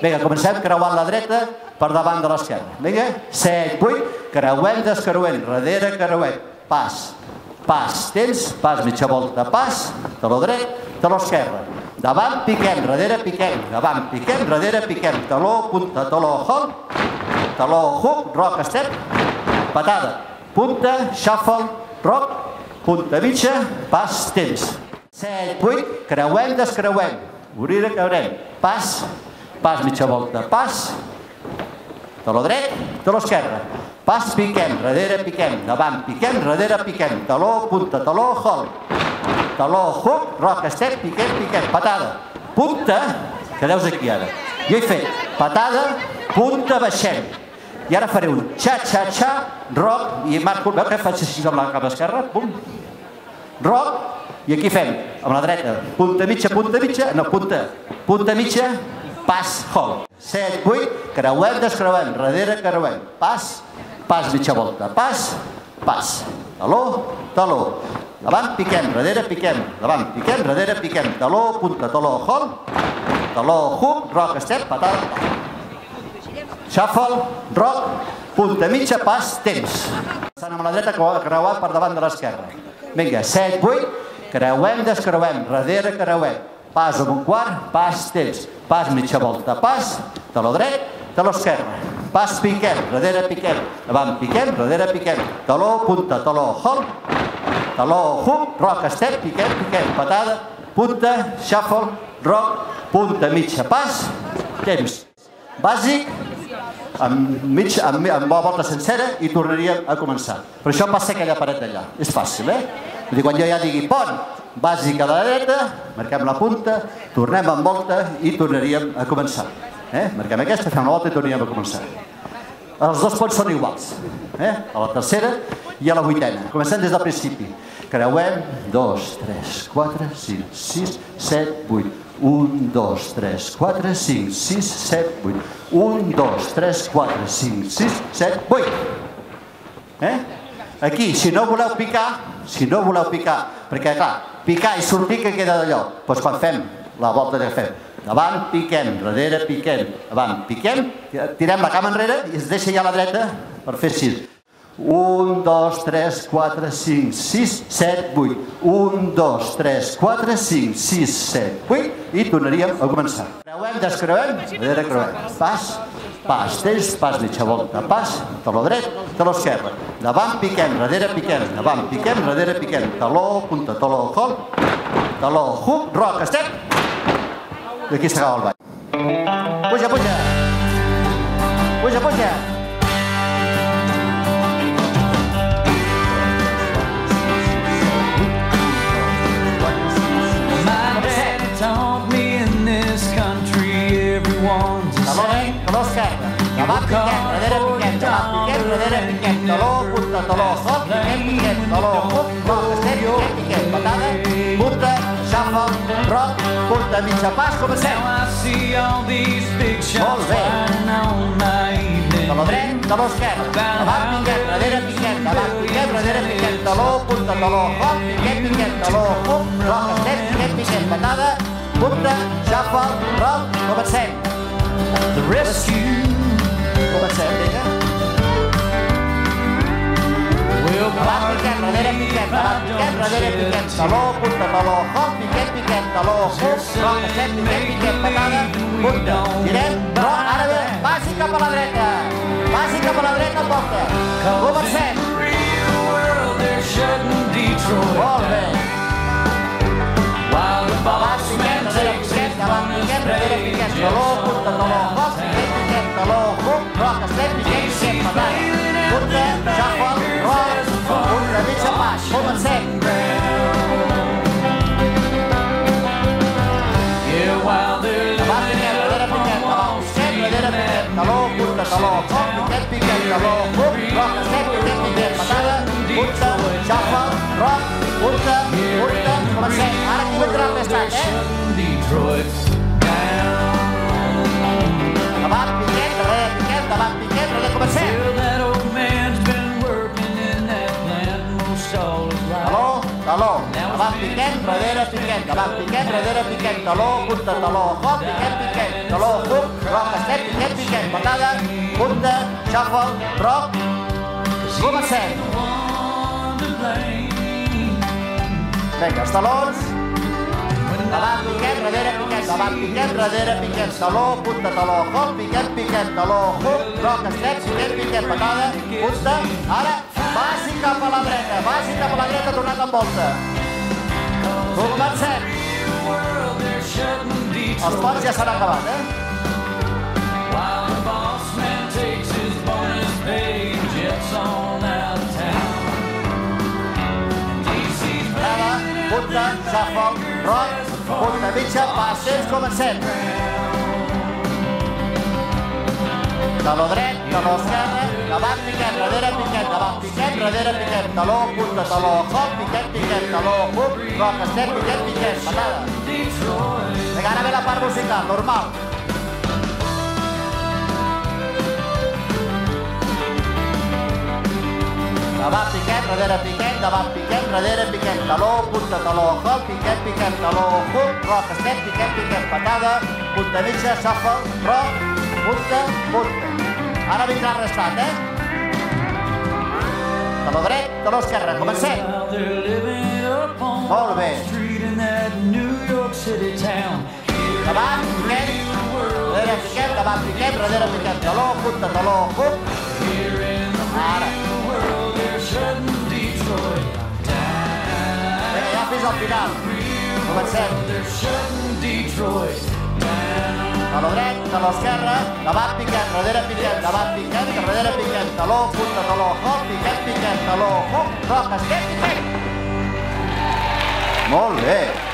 Vinga, comencem creuant la dreta per davant de l'esquerra. Vinga, 7, 8, creuem, descreuem, darrere, creuem, pas, pas, tens, pas, mitja volta, pas, taló dret, taló esquerra. Davant, piquem, darrere, piquem, davant, piquem, darrere, piquem, taló, punta, taló, hold, taló, hook, rock, step, patada, punta, shuffle, rock, punta mitja, pas, temps. 7, 8, creuem, descreuem, obrir, creuem, pas, pas, mitja volta, pas, taló dret, taló esquerra, pas, piquem, darrere, piquem, davant, piquem, darrere, piquem, taló, punta, taló, hold, taló, hook, rock, step, piquem, piquem, patada, punta, quedeu aquí ara. Jo he fet patada, punta, baixem. I ara faré un xa-xa-xa, rock, i marco, veu que faig així amb la cama esquerra? Pum. Rock, i aquí fem, amb la dreta, punta mitja, punta mitja, no, punta, punta mitja, pas, hold. 7, 8, creuem, descreuem, darrere creuem, pas, pas mitja volta, pas, pas, taló, taló, davant piquem, darrere piquem, davant piquem, darrere piquem, taló, punta, taló, hold, taló, hook, rock, step, patada, shuffle, rock, punta mitja, pas, temps. Passant amb la dreta, creuar per davant de l'esquerra. Vinga, 7, 8, creuem, descreuem, darrere creuem, pas amb un quart, pas, temps, pas mitja volta, pas, taló dret, taló esquerra, pas, piquem, darrere piquem, davant piquem, darrere piquem, taló, punta, taló, hold, taló, hook, rock, step, piquem, piquem, patada, punta, shuffle, rock, punta, mitja, pas, temps. Bàsic, amb, mig, amb, amb volta sencera i tornaríem a començar. Per això passa aquella paret allà. És fàcil, eh? Vull dir, quan jo ja digui pont, bàsica de la dreta, marquem la punta, tornem en volta i tornaríem a començar. Eh? Marquem aquesta, fem la volta i tornaríem a començar. Els dos ponts són iguals. Eh? A la tercera i a la vuitena. Comencem des del principi. Creuem, 2, 3, 4, 5, 6, 7, 8. 1, 2, 3, 4, 5, 6, 7, 8. 1, 2, 3, 4, 5, 6, 7, 8. Eh? Aquí, si no voleu picar, si no voleu picar, perquè clar, picar i sortir que queda d'allò, doncs quan fem la volta que fem, davant piquem, darrere piquem, davant piquem, tirem la cama enrere i es deixa ja la dreta per fer 6. 1, 2, 3, 4, 5, 6, 7, 8. 1, 2, 3, 4, 5, 6, 7, 8 i tornaríem a començar. Creuem, descreuem, darrere creuem. Pas, pas, tens, pas mitja volta, pas, taló dret, taló esquerra. Davant piquem, darrere piquem, davant piquem, darrere piquem. Taló, punta, taló, col, taló, hook, rock, step. I aquí s'acaba el ball. Puja, puja. Puja, puja. Taló taló esquerra. Davant piquem, darrere piquem, davant piquem, darrere piquem. Taló, punta, taló, hop, piquem, piquem. Taló, step, piquem, piquem. Patada, punta, shuffle, rock, punta, mitja pas, comencem. Molt bé. Taló dret, taló esquerra. Davant piquem, darrere piquem, davant piquem, darrere piquem. Taló, punta, taló, hop. Taló, piquem, piquem. Patada, punta, shuffle, rock, comencem. The rescue darrere piquem, davant piquem, darrere piquem, taló, punta, taló, hop, piquem, piquem, taló, hop, rock, step, piquem, piquem, patada, punta, tirem, rock, ara bé, passi cap a la dreta, passi cap a la dreta, volta, comencem, molt davant piquet, darrere piquet, taló, punta, taló, hop, piquet, piquet, taló, hook, rock, step, piquet, piquet, patada, punta, shuffle, rock, comencem. Vinga, els talons, davant piquet, darrere piquet, davant piquet, darrere piquet, taló, punta, taló, hop, piquet, piquet, taló, hook, rock, step, piquet, piquet, patada, punta, ara, passi cap a la dreta, passi cap a la dreta, tornat en volta. Comencem. Els ponts ja s'han acabat, eh? Ara, punta, shuffle, rock, punta mitja, pas, temps, comencem. Taló dret, taló esquerre, davant piquet, darrere piquet, davant piquet, darrere piquet, taló, punta, taló, hop, piquet, piquet, taló, hook, rock, step, piquet, piquet, patada. Vinga, ara ve la part musical, normal. Davant piquet, darrere piquet, davant piquet, darrere piquet, taló, punta, taló, hop, piquet, piquet, taló, hook, rock, step, piquet, piquet, patada, punta mitja, shuffle, rock, punta, punta. Ara vindrà el restat, eh? Taló dret, taló esquerre, comencem. Molt bé. Davant, piquet, darrere piquet, davant piquet, darrere piquet, taló, punta, taló, hook. Final. Comencem. They're shutting Detroit Taló dret, taló esquerre, davant piquet, darrere piquet, davant piquet, darrere piquet, taló, punta, taló, hop, piquet, piquet, taló, hop, rock, step, piquet. Molt bé.